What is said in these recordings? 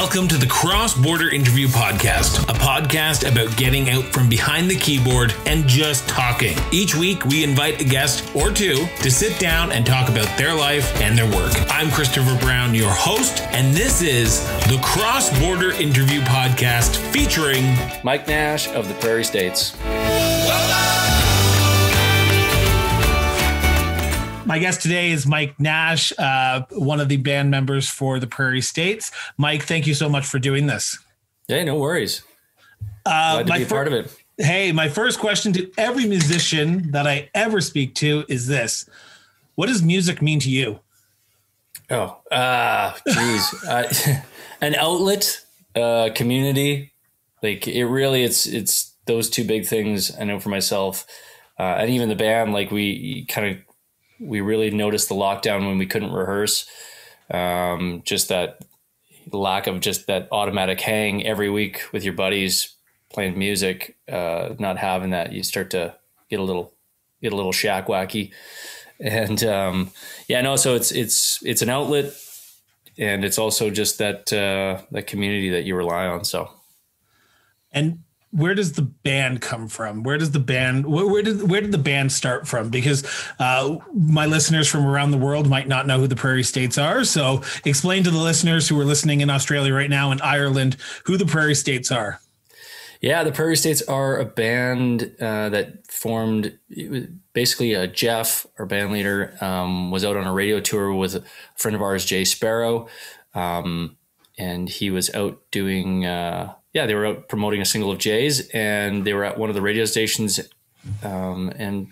Welcome to the Cross Border Interview Podcast, a podcast about getting out from behind the keyboard and just talking. Each week, we invite a guest or two to sit down and talk about their life and their work. I'm Christopher Brown, your host, and this is the Cross Border Interview Podcast featuring Mike Nash of the Prairie States. My guest today is Mike Nash, uh, one of the band members for the Prairie States. Mike, thank you so much for doing this. Hey, no worries. Uh, Glad to be a fir- part of it. Hey, my first question to every musician that I ever speak to is this What does music mean to you? Oh, ah, geez. uh, an outlet, uh, community. Like it really, it's it's those two big things. I know for myself, uh, and even the band. Like we kind of we really noticed the lockdown when we couldn't rehearse. Um, just that lack of just that automatic hang every week with your buddies playing music. Uh, not having that, you start to get a little get a little shack wacky. And um, yeah, no. So it's it's it's an outlet, and it's also just that uh, that community that you rely on. So And where does the band come from? Where does the band where, where did where did the band start from? Because uh, my listeners from around the world might not know who the Prairie States are. So explain to the listeners who are listening in Australia right now and Ireland who the Prairie States are. Yeah, the Prairie States are a band uh, that formed. Basically, uh, Jeff, our band leader, um, was out on a radio tour with a friend of ours, Jay Sparrow, um, and he was out doing. Uh, yeah, they were out promoting a single of Jay's, and they were at one of the radio stations, um, and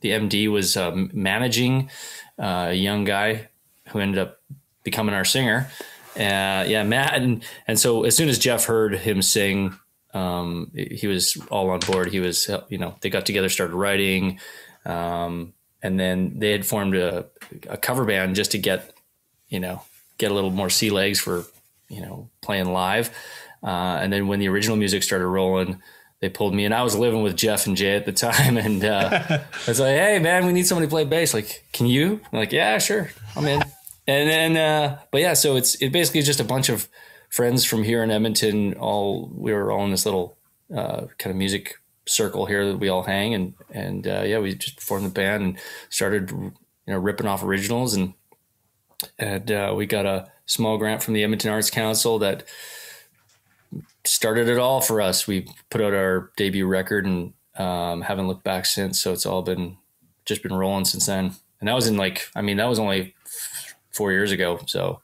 the MD was um, managing uh, a young guy who ended up becoming our singer. Uh, yeah, Mat, and and so as soon as Jeff heard him sing um, he was all on board. He was, you know, they got together, started writing, um, and then they had formed a, a, cover band just to get, you know, get a little more sea legs for, you know, playing live. Uh, and then when the original music started rolling, they pulled me, and I was living with Jeff and Jay at the time, and uh, I was like, "Hey, man, we need somebody to play bass. Like, can you?" I'm like, "Yeah, sure, I'm in." and then, uh, but yeah, so it's it basically just a bunch of friends from here in Edmonton, all we were all in this little uh, kind of music circle here that we all hang, and and uh, yeah, we just formed the band and started you know ripping off originals, and and uh, we got a small grant from the Edmonton Arts Council that started it all for us. We put out our debut record and um, haven't looked back since. So it's all been just been rolling since then, and that was in like I mean that was only four years ago, so.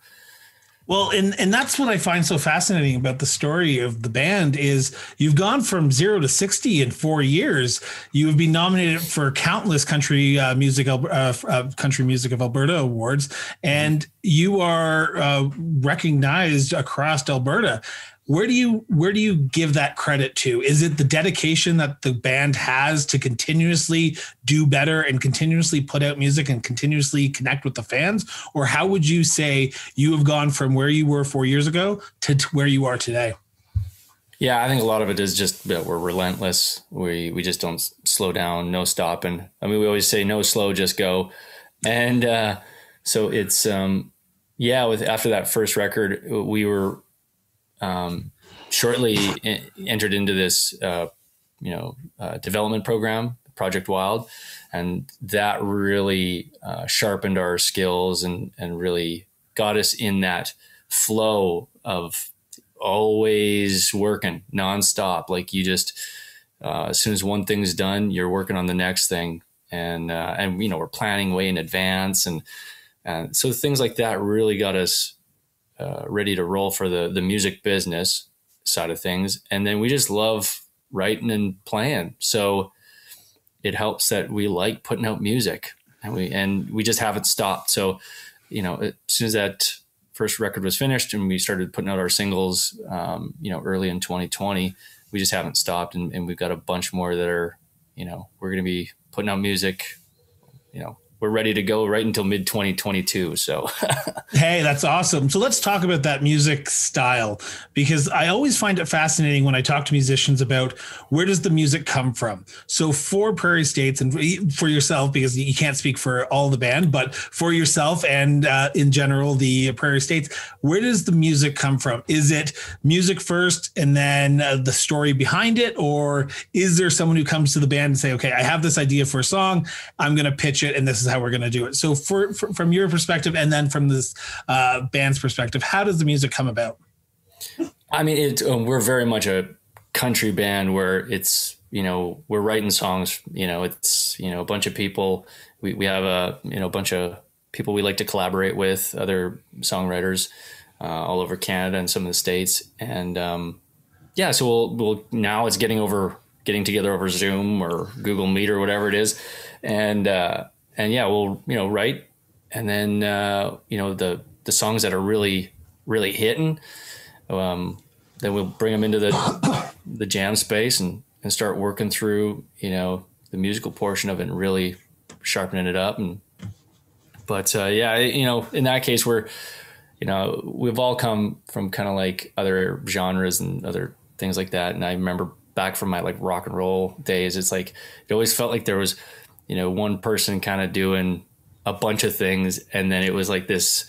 Well, and and that's what I find so fascinating about the story of the band is you've gone from zero to sixty in four years. You have been nominated for countless country uh, music uh, uh, country music of Alberta awards, and you are uh, recognized across Alberta. Where do you where do you give that credit to? Is it the dedication that the band has to continuously do better and continuously put out music and continuously connect with the fans, or how would you say you have gone from where you were four years ago to, to where you are today? Yeah, I think a lot of it is just that we're relentless. We we just don't slow down, no stopping. I mean, we always say no slow, just go, and uh, so it's um, yeah. With after that first record, we were um, shortly in, entered into this uh, you know uh, development program, Project Wild, and that really uh, sharpened our skills and and really got us in that flow of always working nonstop. Like you just, uh, as soon as one thing's done, you're working on the next thing. And, uh, and, you know, we're planning way in advance. And, and so things like that really got us, uh, ready to roll for the, the music business side of things. And then we just love writing and playing. So it helps that we like putting out music and we, and we just haven't stopped. So, you know, as soon as that first record was finished and we started putting out our singles, um, you know, early in 2020, we just haven't stopped. And, and we've got a bunch more that are, you know, we're going to be putting out music, you know, we're ready to go right until mid 2022. So, hey, that's awesome. So let's talk about that music style because I always find it fascinating when I talk to musicians about where does the music come from. So for Prairie States and for yourself, because you can't speak for all the band, but for yourself and uh, in general the Prairie States, where does the music come from? Is it music first and then uh, the story behind it, or is there someone who comes to the band and say, okay, I have this idea for a song, I'm going to pitch it, and this is how we're going to do it. So, for, for, from your perspective, and then from this uh, band's perspective, how does the music come about? I mean, it, um, we're very much a country band where it's you know we're writing songs. You know, it's you know a bunch of people. We we have a you know a bunch of people we like to collaborate with, other songwriters uh, all over Canada and some of the states, and um, yeah, so we'll we'll now it's getting over getting together over Zoom or Google Meet or whatever it is, and uh, and yeah, we'll you know write, and then uh, you know the the songs that are really really hitting, um, then we'll bring them into the the jam space and and start working through you know the musical portion of it and really sharpening it up. And but uh, yeah you know in that case we're you know we've all come from kind of like other genres and other things like that. And i remember back from my like rock and roll days it's like it always felt like there was you know, one person kind of doing a bunch of things, and then it was like this,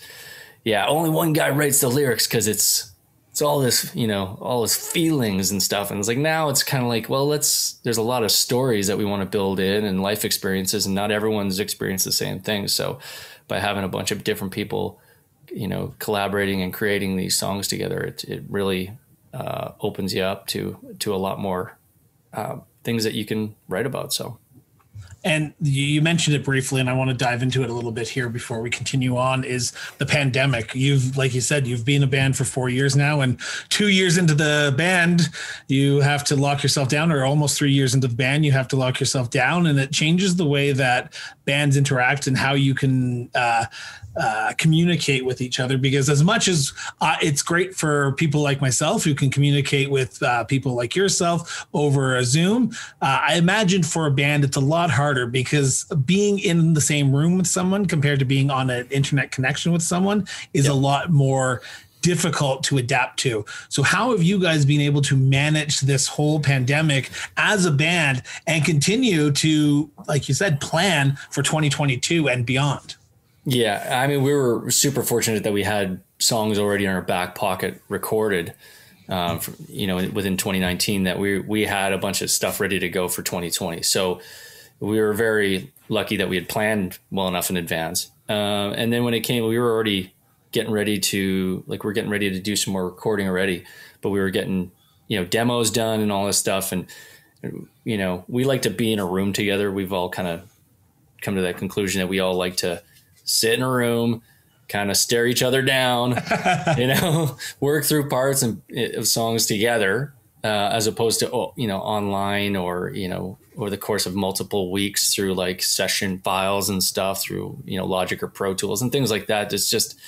yeah, only one guy writes the lyrics because it's it's all this, you know, all his feelings and stuff. And it's like now it's kind of like, well, let's. There's a lot of stories that we want to build in and life experiences, and not everyone's experienced the same thing. So, by having a bunch of different people, you know, collaborating and creating these songs together, it it really uh, opens you up to to a lot more uh, things that you can write about. So and you mentioned it briefly and i want to dive into it a little bit here before we continue on is the pandemic. You've like you said you've been a band for four years now and two years into the band you have to lock yourself down or almost three years into the band you have to lock yourself down and it changes the way that bands interact and how you can uh, uh, communicate with each other. Because as much as uh, it's great for people like myself who can communicate with uh, people like yourself over a zoom uh, i imagine for a band it's a lot harder because being in the same room with someone compared to being on an internet connection with someone is yep. a lot more difficult to adapt to. So, how have you guys been able to manage this whole pandemic as a band and continue to, like you said, plan for 2022 and beyond? Yeah, I mean, we were super fortunate that we had songs already in our back pocket recorded. Um, for, you know, within 2019, that we we had a bunch of stuff ready to go for 2020. So we were very lucky that we had planned well enough in advance. Uh, and then when it came, we were already getting ready to like we're getting ready to do some more recording already, but we were getting you know demos done and all this stuff. And you know, we like to be in a room together. We've all kind of come to that conclusion that we all like to sit in a room, kind of stare each other down, you know, work through parts and, eh, of songs together, uh, as opposed to oh, you know online or you know over the course of multiple weeks through like session files and stuff through you know Logic or Pro Tools and things like that. It's just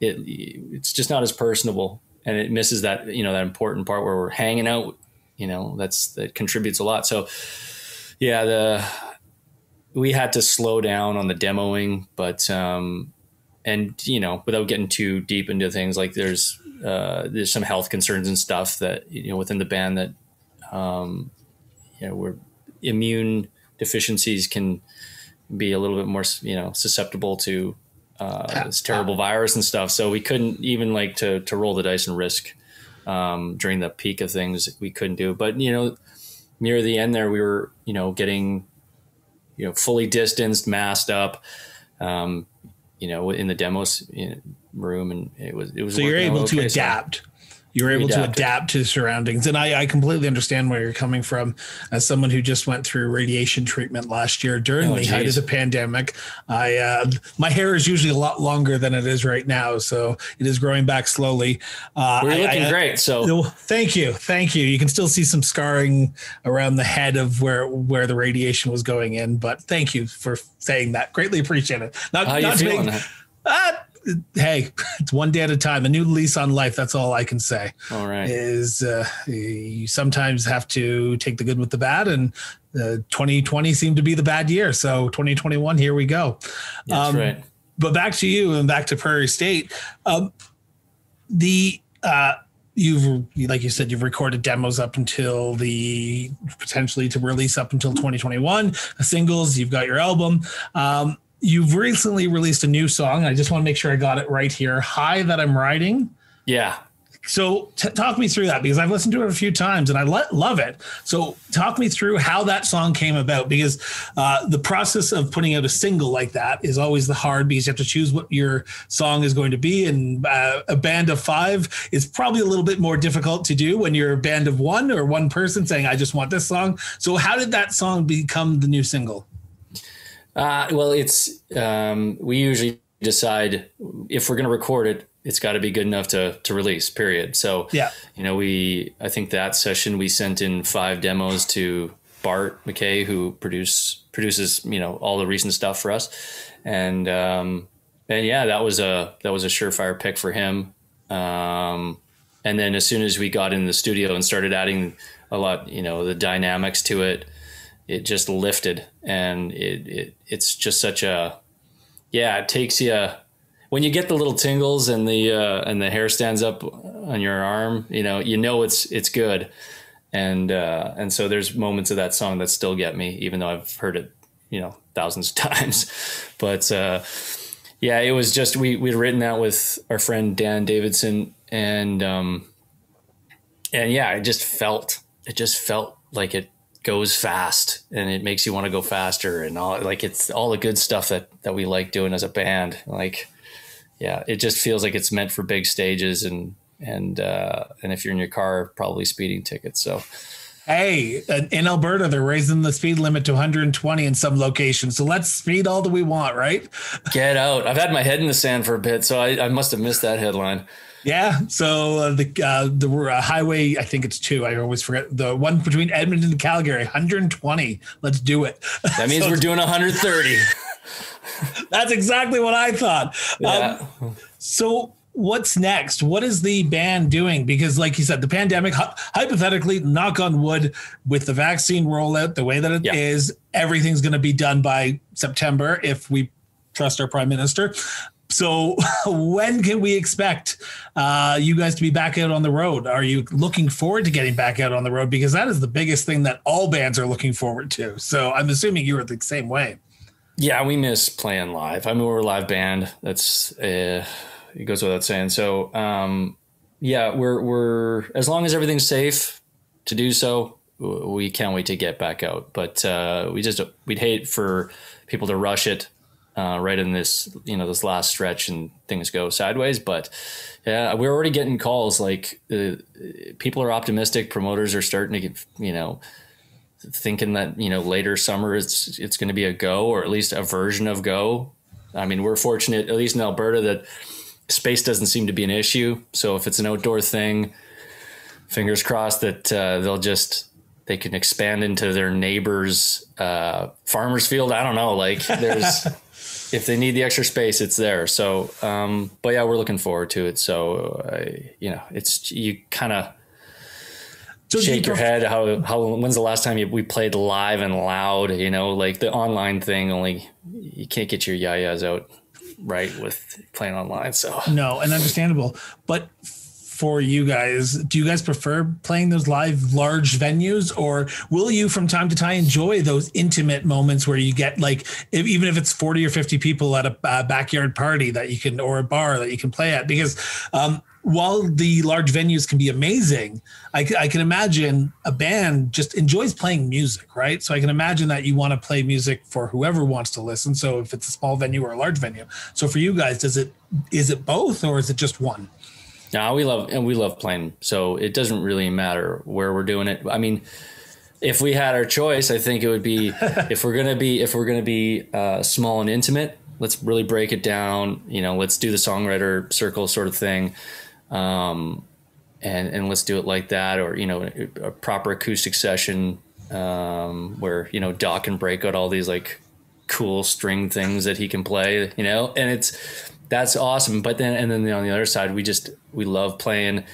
it it's just not as personable and it misses that you know that important part where we're hanging out. You know that's that contributes a lot. So yeah, the we had to slow down on the demoing, but um, and you know, without getting too deep into things, like there's uh, there's some health concerns and stuff that you know within the band that um, you know we're immune deficiencies can be a little bit more you know susceptible to uh, this terrible virus and stuff. So we couldn't even like to to roll the dice and risk um, during the peak of things. We couldn't do, but you know, near the end there, we were you know getting you know, fully distanced, masked up, um, you know, in the demos room, and it was it was. So you're able okay, to adapt. So you're able to adapt to surroundings. And I, I, completely understand where you're coming from. As someone who just went through radiation treatment last year during oh, the geez. height of the pandemic i uh, my hair is usually a lot longer than it is right now so it is growing back slowly. Uh, we're looking I, great so thank you thank you. You can still see some scarring around the head of where where the radiation was going in but thank you for saying that. Greatly appreciate it. Not, How not you feeling? uh, hey, it's one day at a time. A new lease on life. That's all I can say. All right. Is uh, you sometimes have to take the good with the bad, and uh, 2020 seemed to be the bad year. So 2021, here we go. That's um, right. But back to you and back to Prairie State. Um, the uh, you've like you said you've recorded demos up until the potentially to release up until 2021 singles you've got your album um, you've recently released a new song i just want to make sure i got it right here high that i'm riding yeah so t- talk me through that because I've listened to it a few times and I le- love it. So talk me through how that song came about because uh, the process of putting out a single like that is always the hard because you have to choose what your song is going to be. And uh, a band of five is probably a little bit more difficult to do when you're a band of one or one person saying, I just want this song. So how did that song become the new single? Uh, well, it's um, we usually decide if we're going to record it it's got to be good enough to to release. Period. So yeah, you know, we I think that session we sent in five demos to Bart McKay, who produce produces you know all the recent stuff for us, and um, and yeah, that was a that was a surefire pick for him. Um, and then as soon as we got in the studio and started adding a lot, you know, the dynamics to it, it just lifted, and it, it it's just such a yeah, it takes you when you get the little tingles and the uh, and the hair stands up on your arm, you know, you know it's it's good. And uh, and so there's moments of that song that still get me, even though I've heard it, you know, thousands of times. But uh, yeah, it was just we we'd written that with our friend Dan Davidson, and um, and yeah, it just felt it just felt like it goes fast and it makes you want to go faster and all like it's all the good stuff that that we like doing as a band like yeah, it just feels like it's meant for big stages and and uh, and if you're in your car, probably speeding tickets. So. Hey, in Alberta, they're raising the speed limit to 120 in some locations. So let's speed all that we want, right? Get out. I've had my head in the sand for a bit, so I, I must have missed that headline. Yeah. So uh, the uh, the uh, highway, I think it's two. I always forget the one between Edmonton and Calgary, 120. Let's do it. That means so we're doing 130. That's exactly what I thought. Yeah. Um, so what's next? What is the band doing? Because, like you said, the pandemic, hypothetically, knock on wood, with the vaccine rollout the way that it yeah. is, everything's going to be done by September if we trust our prime minister. So, when can we expect uh, you guys to be back out on the road? Are you looking forward to getting back out on the road? Because that is the biggest thing that all bands are looking forward to. So, I'm assuming you are the same way. Yeah, we miss playing live. I mean, we're a live band. That's uh, it goes without saying. So, um, yeah, we're we're as long as everything's safe to do so, we can't wait to get back out. But uh, we just we'd hate for people to rush it uh, right in this you know this last stretch and things go sideways. But yeah, we're already getting calls like uh, people are optimistic. Promoters are starting to get you know thinking that you know later summer it's it's going to be a go or at least a version of go. I mean, we're fortunate at least in Alberta that space doesn't seem to be an issue. So if it's an outdoor thing, fingers crossed that uh, they'll just they can expand into their neighbors' uh, farmers field. I don't know, like there's. if they need the extra space, it's there. So, um, but yeah, we're looking forward to it. So, uh, you know, it's you kind of so shake your head. How how when's the last time you, we played live and loud? You know, like the online thing. Only you can't get your yayas out right with playing online. So no, and understandable. But for you guys, do you guys prefer playing those live large venues, or will you from time to time enjoy those intimate moments where you get like if, even if it's forty or fifty people at a, a backyard party that you can or a bar that you can play at? Because um, while the large venues can be amazing, I, I, can imagine a band just enjoys playing music, right? So I can imagine that you want to play music for whoever wants to listen. So if it's a small venue or a large venue, so for you guys, does it is it both or is it just one? No, we love and we love playing, so it doesn't really matter where we're doing it. I mean, if we had our choice, I think it would be if we're gonna be if we're gonna be uh, small and intimate. Let's really break it down. You know, let's do the songwriter circle sort of thing um, and and let's do it like that, or you know, a, proper acoustic session um, where you know Doc can break out all these like cool string things that he can play, you know, and it's that's awesome. But then, and then on the other side, we just we love playing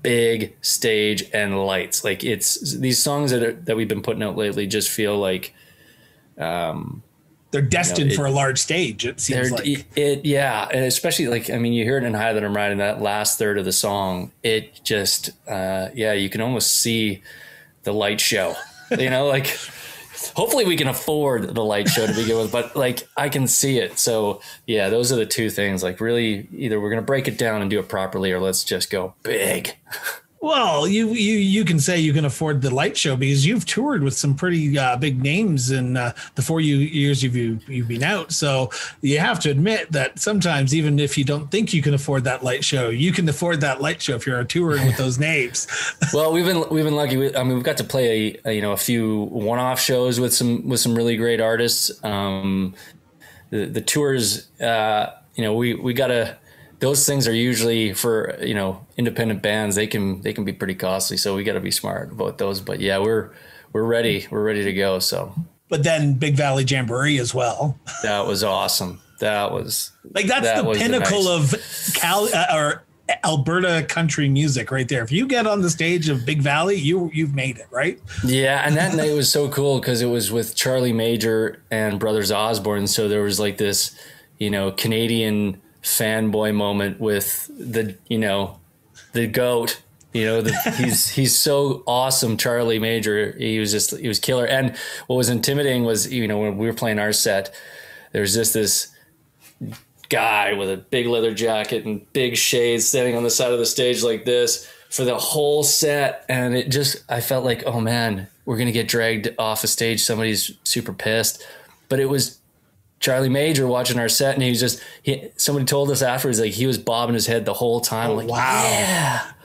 big stage and lights. Like it's these songs that are, that we've been putting out lately just feel like um they're destined you know, it, for a large stage. It seems like it, it, yeah, and especially like I mean, you hear it in "High That I'm Riding." That last third of the song, it just uh, yeah, you can almost see the light show. you know, like hopefully we can afford the light show to begin with, but like I can see it. So yeah, those are the two things. Like really, either we're gonna break it down and do it properly, or let's just go big. Well, you you you can say you can afford the light show because you've toured with some pretty uh, big names in uh, the four years you've you've been out. So you have to admit that sometimes, even if you don't think you can afford that light show, you can afford that light show if you're touring with those names. well, we've been we've been lucky. I mean, we've got to play a, a you know a few one off shows with some with some really great artists. Um, the the tours, uh, you know, we we got to those things are usually for you know independent bands they can they can be pretty costly so we got to be smart about those but yeah we're we're ready we're ready to go so but then big valley jamboree as well that was awesome that was like that's that the pinnacle nice. of cal uh, or Alberta country music right there. If you get on the stage of Big Valley, you you've made it, right? Yeah, and that night was so cool because it was with Charlie Major and Brothers Osborne. So there was like this, you know, Canadian fanboy moment with the you know the goat you know the, he's he's so awesome charlie major. He was just he was killer. And what was intimidating was you know when we were playing our set there was just this guy with a big leather jacket and big shades standing on the side of the stage like this for the whole set. And it just i felt like oh man we're gonna get dragged off a stage. Somebody's super pissed. But it was Charlie Major watching our set, and he was just he, somebody told us afterwards like he was bobbing his head the whole time. Oh, like, wow, yeah.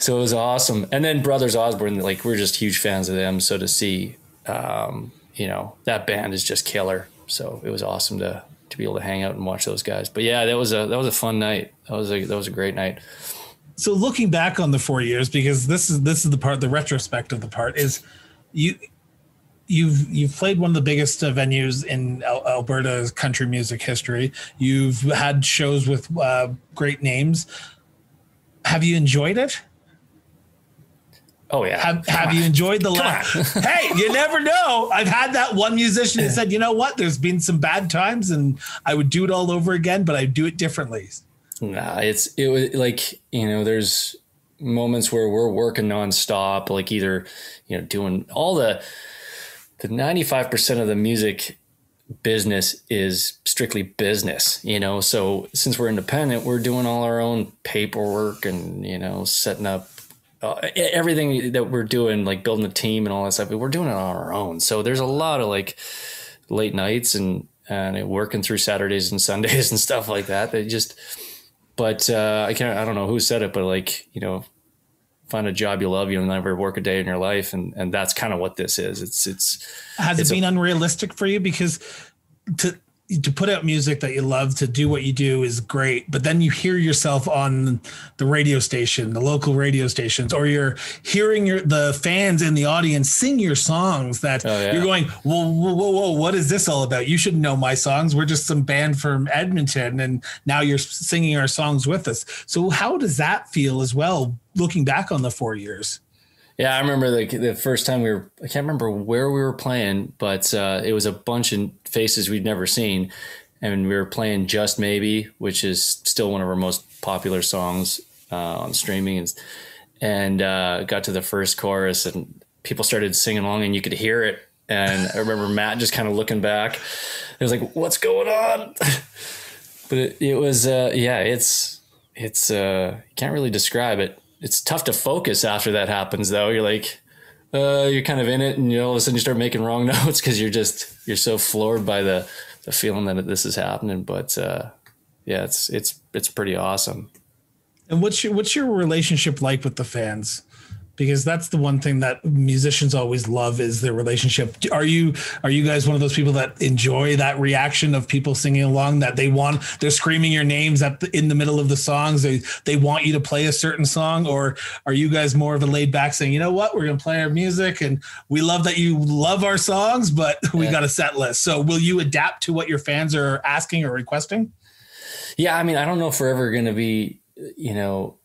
so it was awesome. And then Brothers Osborne, like we're just huge fans of them. So to see, um, you know, that band is just killer. So it was awesome to to be able to hang out and watch those guys. But yeah, that was a that was a fun night. That was a that was a great night. So looking back on the four years, because this is this is the part, the retrospect of the part is you you've you've played one of the biggest uh, venues in Al- Alberta's country music history. You've had shows with uh, great names. Have you enjoyed it? Oh yeah. Have, have you enjoyed the last? hey, you never know. I've had that one musician that said, you know what? There's been some bad times, and I would do it all over again, but I'd do it differently. Nah, it's it was like you know, there's moments where we're working nonstop, like either you know doing all the the 95% of the music business is strictly business, you know. So since we're independent, we're doing all our own paperwork and, you know, setting up uh, everything that we're doing, like building the team and all that stuff. We're doing it on our own. So there's a lot of like late nights and, and working through Saturdays and Sundays and stuff like that. They just, but uh, I can't, I don't know who said it, but like, you know, find a job you love, you'll never work a day in your life. And, and that's kind of what this is. It's, it's, has it's it been a, unrealistic for you? Because to, to put out music that you love to do what you do is great but then you hear yourself on the radio station the local radio stations or you're hearing your the fans in the audience sing your songs that oh, yeah. you're going whoa, whoa whoa whoa what is this all about? You should know my songs. We're just some band from edmonton and now you're singing our songs with us. So how does that feel as well looking back on the four years yeah, I remember the the first time we were. I can't remember where we were playing, but uh, it was a bunch of faces we'd never seen, and we were playing "Just Maybe," which is still one of our most popular songs uh, on streaming, and and uh, got to the first chorus, and people started singing along, and you could hear it. And I remember Mat just kind of looking back. It was like, "What's going on?" but it, it was, uh, yeah, it's it's uh, you can't really describe it it's tough to focus after that happens though. You're like, uh, you're kind of in it and you all of a sudden you start making wrong notes because you're just, you're so floored by the, the feeling that this is happening. But, uh, yeah, it's, it's, it's pretty awesome. And what's your, what's your relationship like with the fans? Because that's the one thing that musicians always love is their relationship. Are you are you guys one of those people that enjoy that reaction of people singing along that they want they're screaming your names at the, in the middle of the songs they they want you to play a certain song or are you guys more of a laid back saying you know what we're going to play our music and we love that you love our songs but we yeah. got a set list so will you adapt to what your fans are asking or requesting? yeah, I mean, I don't know if we're ever going to be, you know,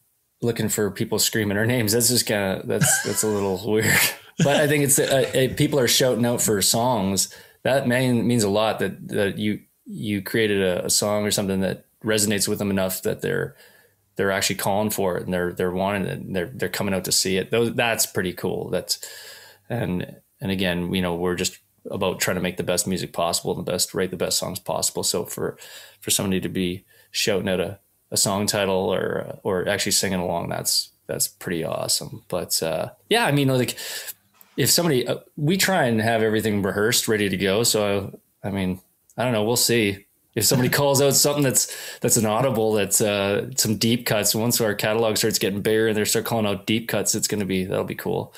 looking for people screaming our names. That's just kind of that's that's a little weird. But I think it's uh, uh, people are shouting out for songs. That man means a lot. That that you you created a, a song or something that resonates with them enough that they're they're actually calling for it and they're they're wanting it and they're they're coming out to see it. Those that's pretty cool. That's and and again, you know, we're just about trying to make the best music possible and the best write the best songs possible. So for for somebody to be shouting out a, a song title or or actually singing along, that's that's pretty awesome. But uh, yeah, I mean, like if somebody uh, we try and have everything rehearsed, ready to go. So I mean, I don't know, we'll see if somebody calls out something that's that's an audible that's uh, some deep cuts once our catalog starts getting bigger and they start calling out deep cuts it's going to be that'll be cool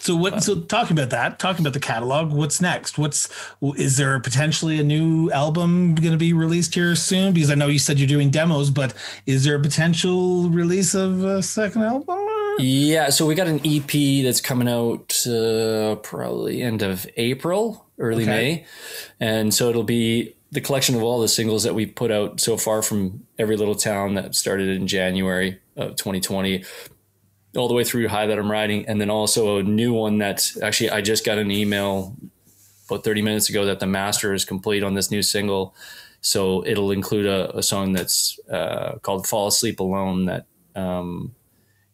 so what so talking about that talking about the catalog what's next? What's is there potentially a new album going to be released here soon? Because i know you said you're doing demos but is there a potential release of a second album? Yeah so we got an ep that's coming out uh, probably end of april early okay. may. And so it'll be the collection of all the singles that we put out so far from every little town that started in January of 2020 all the way through high that I'm riding and then also a new one that's actually I just got an email about 30 minutes ago that the master is complete on this new single. So it'll include a, a song that's uh, called fall asleep alone that um,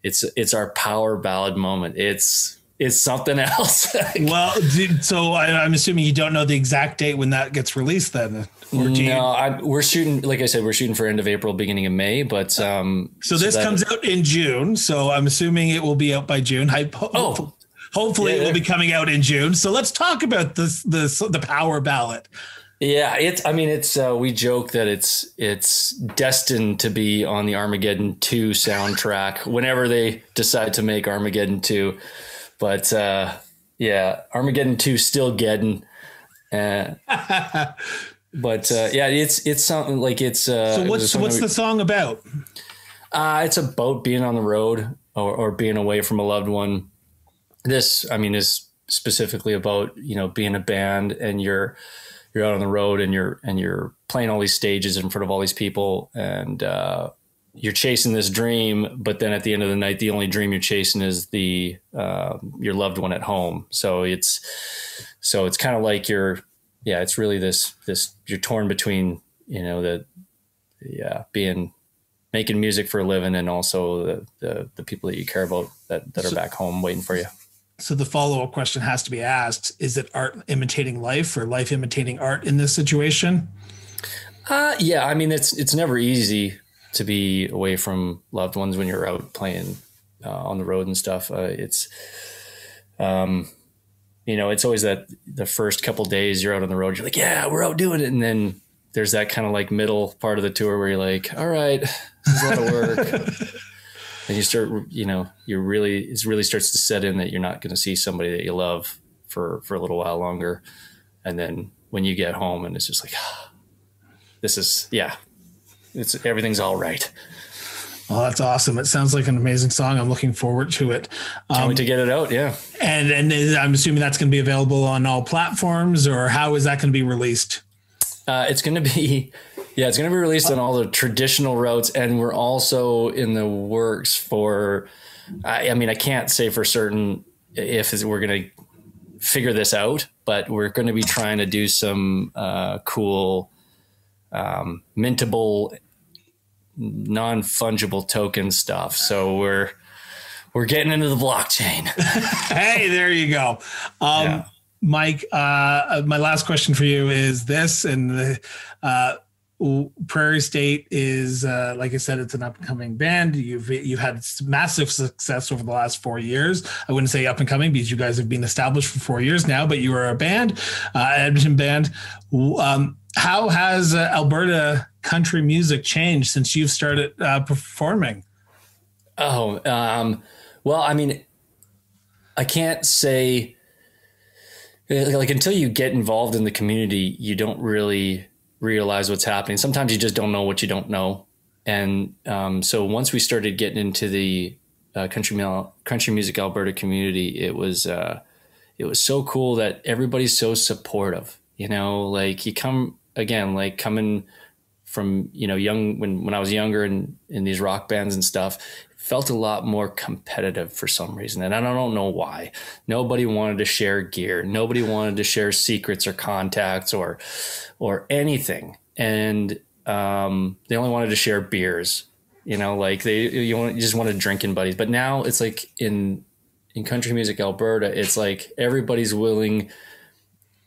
it's it's our power ballad moment. It's is something else. well, so I, am assuming you don't know the exact date when that gets released, then. no, I, we're shooting. Like I said, we're shooting for end of April, beginning of May. But um, so this so comes out in June. So I'm assuming it will be out by June. oh, hopefully yeah, it will be coming out in June. So let's talk about this. This the power ballad. Yeah, it's. I mean, it's. Uh, we joke that it's it's destined to be on the Armageddon two soundtrack whenever they decide to make Armageddon two. But uh, yeah, Armageddon two still getting. Uh, but uh, yeah, it's it's something like it's. Uh, so what's what's we, the song about? Uh, it's about being on the road or, or being away from a loved one. This, I mean, is specifically about you know being a band and you're you're out on the road and you're and you're playing all these stages in front of all these people and uh, you're chasing this dream, but then at the end of the night, the only dream you're chasing is the uh, your loved one at home. So it's so it's kind of like you're yeah, it's really this this you're torn between you know the yeah being making music for a living and also the the, the people that you care about that that are back home waiting for you. So the follow up question has to be asked: Is it art imitating life or life imitating art in this situation? Uh, yeah, I mean it's it's never easy to be away from loved ones when you're out playing uh, on the road and stuff. Uh, it's, um, you know, it's always that the first couple days you're out on the road, you're like, yeah, we're out doing it. And then there's that kind of like middle part of the tour where you're like, all right, this is a lot of work. and you start, you know, you're really, it really starts to set in that you're not going to see somebody that you love for, for a little while longer. And then when you get home and it's just like, this is, yeah, it's everything's all right. Well, that's awesome! It sounds like an amazing song. I'm looking forward to it. Um, Can't wait to get it out. Yeah, and and I'm assuming that's going to be available on all platforms, or how is that going to be released? Uh, it's going to be, yeah, it's going to be released on all the traditional routes, and we're also in the works for. I, I mean, I can't say for certain if we're going to figure this out, but we're going to be trying to do some uh, cool um, mintable non fungible token stuff. So we're we're getting into the blockchain. hey, there you go. Um, yeah. Mike, uh, my last question for you is this, and the uh, Prairie State is, uh, like I said, it's an up and coming band. You've you've had massive success over the last four years. I wouldn't say up and coming because you guys have been established for four years now, but you are a band, uh, Edmonton band. Um, how has uh, Alberta country music changed since you've started uh, performing? Oh, um, well, I mean, I can't say like until you get involved in the community, you don't really realize what's happening. Sometimes you just don't know what you don't know, and um, so once we started getting into the uh, country country music Alberta community, it was uh, it was so cool that everybody's so supportive. You know, like you come again, like coming from you know young when when I was younger and in these rock bands and stuff felt a lot more competitive for some reason and I don't know why. Nobody wanted to share gear. Nobody wanted to share secrets or contacts or or anything. And um, they only wanted to share beers. You know, like they you, want, you just wanted drinking buddies. But now it's like in in country music Alberta, it's like everybody's willing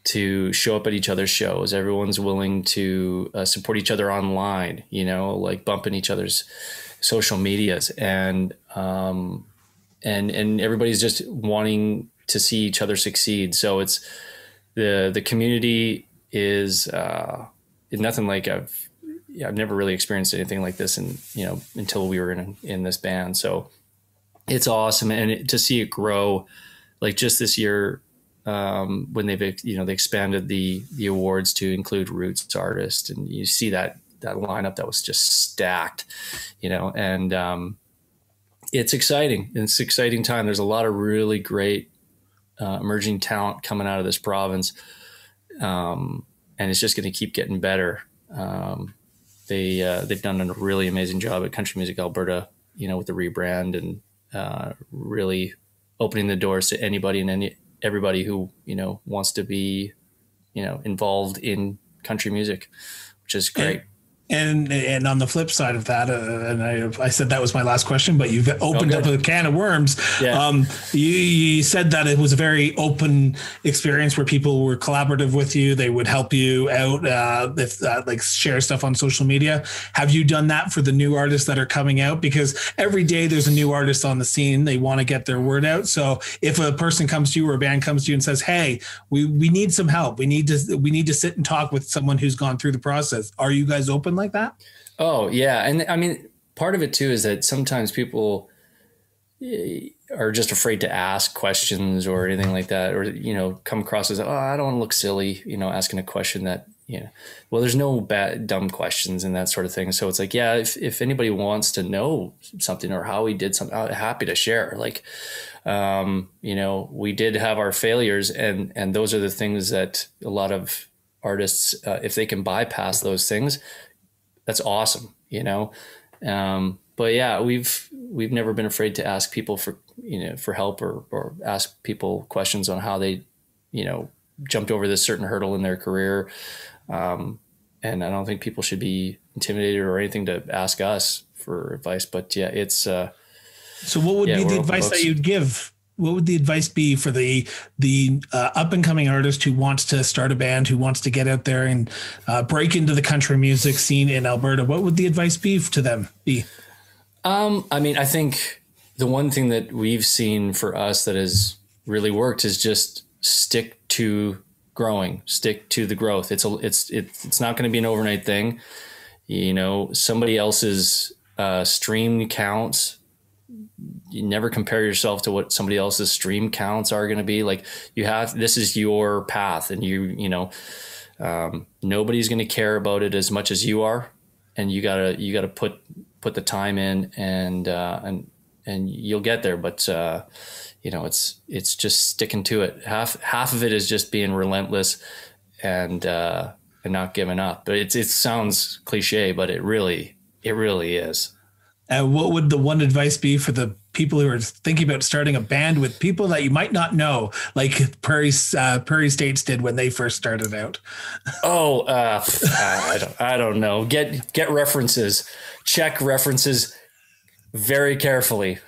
to show up at each other's shows. Everyone's willing to uh, support each other online, you know, like bumping each other's social medias and um, and and everybody's just wanting to see each other succeed. So it's the the community is uh, nothing like I've yeah, I've never really experienced anything like this, and you know until we were in in this band. So it's awesome, and it, to see it grow, like just this year. Um, when they've you know they expanded the the awards to include roots artists, and you see that that lineup that was just stacked, you know, and um, it's exciting. It's an exciting time. There's a lot of really great uh, emerging talent coming out of this province, um, and it's just going to keep getting better. Um, they uh, they've done a really amazing job at Country Music Alberta, you know, with the rebrand and uh, really opening the doors to anybody and any everybody who you know wants to be, you know, involved in country music, which is great. And and on the flip side of that, uh, and I, I said that was my last question, but you've opened up a can of worms. Yeah. Um, you, you said that it was a very open experience where people were collaborative with you. They would help you out uh, if uh, like share stuff on social media. Have you done that for the new artists that are coming out? Because every day there's a new artist on the scene. They want to get their word out. So if a person comes to you or a band comes to you and says, "Hey, we we need some help. We need to we need to sit and talk with someone who's gone through the process," are you guys open? Like that? Oh yeah, and I mean part of it too is that sometimes people eh, are just afraid to ask questions or anything like that, or you know, come across as oh, I don't want to look silly, you know, asking a question that you know, well, there's no bad dumb questions and that sort of thing. So it's like, yeah, if if anybody wants to know something or how we did something, I'm happy to share. Like, um, you know, we did have our failures, and and those are the things that a lot of artists, uh, if they can bypass those things, that's awesome, you know. Um, but yeah, we've we've never been afraid to ask people for you know for help or or ask people questions on how they you know jumped over this certain hurdle in their career. Um, and I don't think people should be intimidated or anything to ask us for advice. But yeah, it's. Uh, so, what would yeah, be the advice that you'd give what would the advice be for the the uh, up and coming artist who wants to start a band, who wants to get out there and uh, break into the country music scene in Alberta? What would the advice be to them? Be? Um, I mean, I think the one thing that we've seen for us that has really worked is just stick to growing, stick to the growth. It's a, it's it's it's not going to be an overnight thing. You know, somebody else's uh, stream counts you never compare yourself to what somebody else's stream counts are going to be. Like you have this is your path and you you know um, nobody's going to care about it as much as you are. And you gotta you gotta put put the time in and uh, and and you'll get there. But uh, you know it's it's just sticking to it. Half half of it is just being relentless and uh, and not giving up. But it's it sounds cliche but it really it really is uh, what would the one advice be for the people who are thinking about starting a band with people that you might not know, like Prairie uh, Prairie States did when they first started out? oh, uh, I don't, I don't know. Get get references, check references very carefully.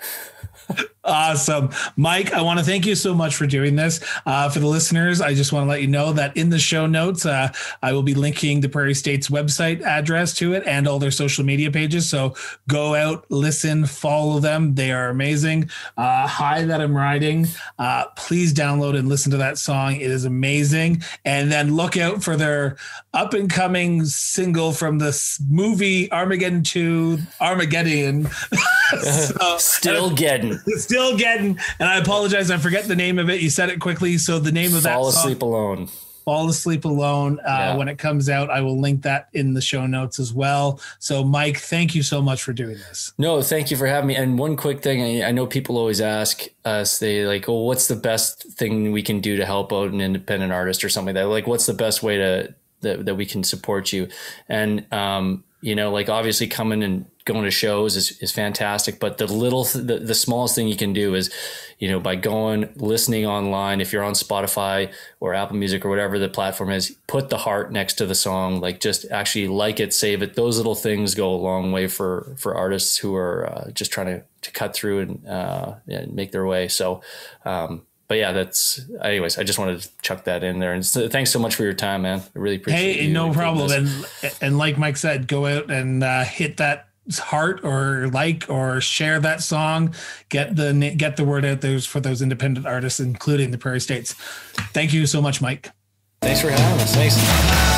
Awesome. Mike, I want to thank you so much for doing this. Uh, for the listeners, I just want to let you know that in the show notes, uh, I will be linking the Prairie State's website address to it and all their social media pages. So go out, listen, follow them. They are amazing. Uh, High That I'm Riding. Uh, please download and listen to that song. It is amazing. And then look out for their up and coming single from this movie Armageddon 2, Armageddon. so, Still getting still getting, and I apologize, I forget the name of it. You said it quickly. So the name of Fall that Fall Asleep Alone. Fall Asleep Alone. Uh, yeah. When it comes out, I will link that in the show notes as well. So, Mike, thank you so much for doing this. No, thank you for having me. And one quick thing I, I know people always ask us, they like, well, what's the best thing we can do to help out an independent artist or something like that? Like, what's the best way to that, that we can support you. And, um, you know, like obviously coming and going to shows is, is fantastic, but the little, th- the, the smallest thing you can do is, you know, by going, listening online, if you're on Spotify or Apple Music or whatever the platform is, put the heart next to the song, like just actually like it, save it. Those little things go a long way for, for artists who are uh, just trying to, to cut through and uh, yeah, make their way. So, um, but yeah, that's anyways. I just wanted to chuck that in there. And so, thanks so much for your time, man. I really appreciate. Hey, no problem. And and like Mike said, go out and uh, hit that heart or like or share that song. Get the get the word out there for those independent artists, including the Prairie States. Thank you so much, Mike. Thanks for having us. Thanks.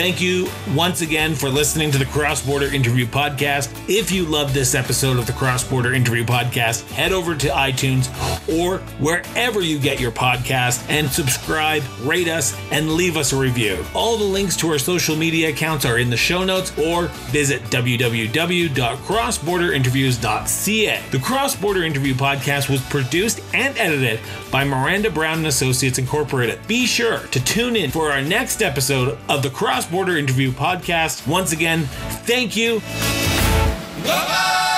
Thank you once again for listening to the Cross Border Interview Podcast. If you love this episode of the Cross Border Interview Podcast, head over to iTunes or wherever you get your podcast and subscribe, rate us, and leave us a review. All the links to our social media accounts are in the show notes or visit www.crossborderinterviews.ca. The Cross Border Interview Podcast was produced and edited by Miranda Brown and Associates Incorporated. Be sure to tune in for our next episode of the Border Interview Podcast. Once again, thank you. Bye-bye.